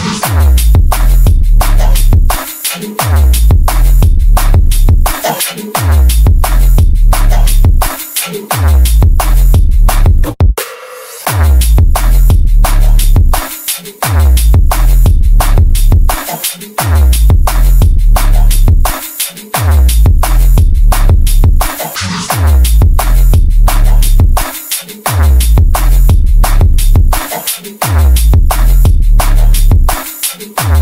Thank you. you.